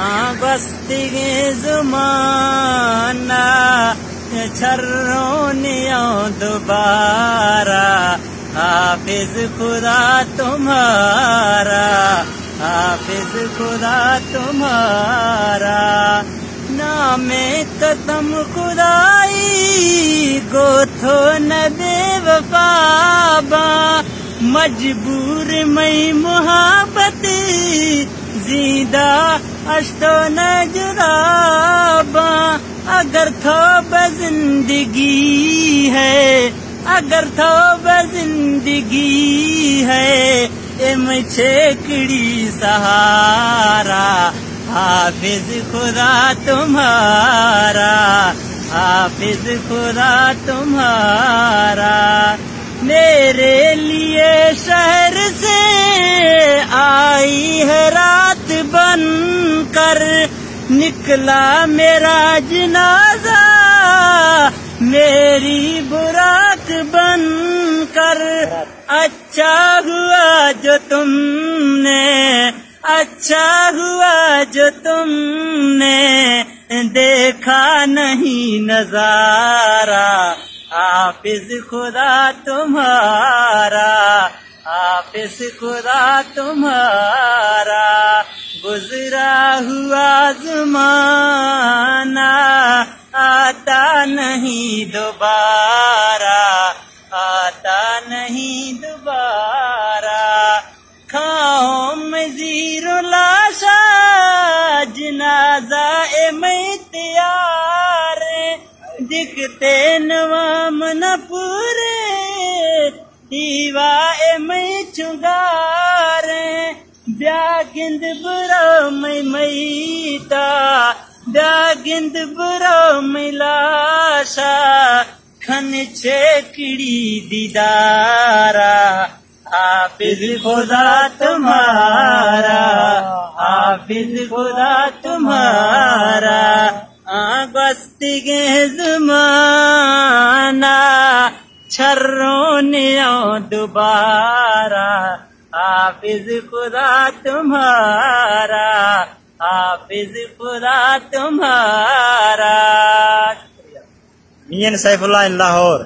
हाँ बस्ती जुमाना छर्रोनियों दोबारा, हाफिज खुदा तुम्हारा, हाफिज खुदा तुम्हारा। नामे कदम खुदाई, गोथो न बेवफाबा मजबूर मई मोहब्बत जीदा अश्तो न जुराबा अगर थो ज़िंदगी है, अगर थो ज़िंदगी है इम छेकड़ी सहारा, हाफिज खुदा तुम्हारा, हाफिज खुदा तुम्हारा। मेरे लिए शहर से आई है कर निकला मेरा जनाजा, मेरी बुराक बन कर अच्छा हुआ जो तुमने अच्छा हुआ जो तुमने, देखा नहीं नज़ारा। हाफिज खुदा तुम्हारा, हाफिज खुदा तुम्हारा। गुजरा हुआ जमाना, आता नहीं दोबारा, आता नहीं दोबारा। खाओ मजीरो लाशा, जनाजा मैं तैयार। दिखते नवाम न पूरे, दीवा मैं चुगारे ब्यागिंद बुरा मैं मैता ब्यागिंद बुरा मैं लाशा खन छेकड़ी दीदारा हाफिज खुदा तुम्हारा हाफिज खुदा तुम्हारा बस्ती के जमाना छर्रोनियों दोबारा हाफिज खुदा तुम्हारा हाफिज खुदा तुम्हारा। मियन सैफुल्ला लाहौर।